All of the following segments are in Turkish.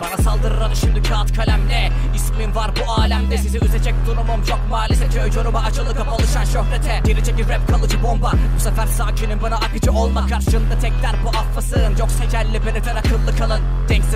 Bana saldırır şimdi kağıt kalemle. İsmim var bu alemde. Sizi üzecek durumum yok maalesef. Köy yoruma açılı kapalı şan şöhrete. Geri çekil rap kalıcı bomba. Bu sefer sakinim bana akıcı olma. Karşında tekler bu affasın Yoksa kelli peneten akıllı kalın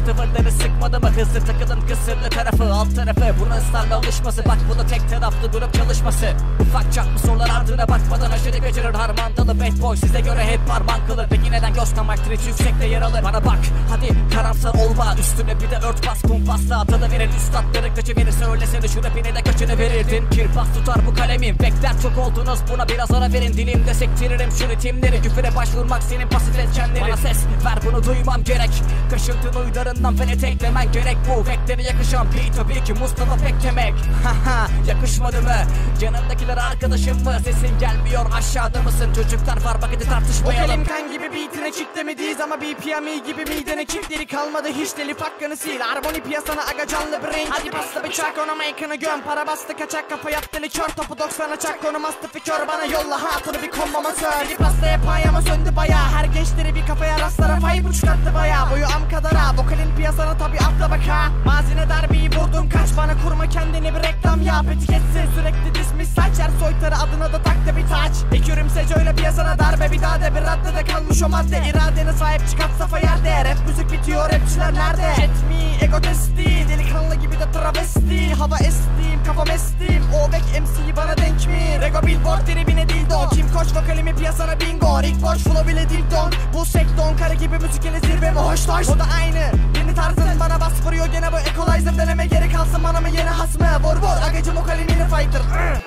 Gangsta tavırları sıkmadı mı? Hızlı takılın kısırlı tarafı Alt tarafı. Bunun ısrarla alışması. Bak bu da tek taraflı durup çalışması. Ufak çaplı sorular ardına bakmadan Aşırı kaçırır harmandalı bad boy Size göre hep parman kılır Peki neden göz kamaktır hiç yüksekte yer alır? Bana bak hadi karamsar olma. Üstüne bir de ört bas kumpasla Atanı verir üstadları kaçı verir Söylesene şu rapine de kaçını verirdin. Kirpas tutar bu kalemim. Bekler çok oldunuz buna biraz ara verin. Dilimde sektiririm şu ritimleri Küfüre başvurmak senin pasif etkenleri Bana ses ver bunu duymam gerek. Kaşıntın uydarından beni teklemen gerek Bu. Vekteri yakışan bir tabii ki Mustafa pek demek Haha yakışmadı mı? Yanındakiler arkadaşım mı? Sesin gelmiyor aşağıda mısın? Çocuklar var bak hadi tartışmayalım. Kelim kan gibi beatine kitlemediyiz ama BPM gibi midene kitleri kalmadı. Hiç delip hakkını sil. Harmoni piyasana aga canlı brain. Hadi bastı bıçak ona make'ını göm. Para bastı kaçak kafa yap deli kör Topu 90'a çak. Konu mastı kör Bana yolla hatunu bir konmama sör Gidip pastaya payama söndü baya Her gençleri bir kafaya rastlara Fay buçuk attı baya Boyu am kadara Vokalin piyasana tabi atla bak ha. Mazine darbeyi vurdum kaç Bana kurma kendini bir reklam yap. Etiketsiz sürekli dismiş saç. Her soytarı adına da tak da bir taç. Ekürüm sec öyle piyasana darbe Bir daha de bir raddede kalmış o madde. İradene sahip çıkart safa yerde Rap müzik bitiyor rapçiler nerede? Jet me ego testi Delikanlı gibi de travesti. Hava estiğim kafam estiğim. O bek MC bana denk mi? Rego billboard tribine dildo. Kim koç vokalimi piyasana bingo. Rick Boş flow bile dildon Bu sekton kare gibi müzik zirve mi? Hoş hoş O da aynı bas vuruyor gene bu equalizer Deneme geri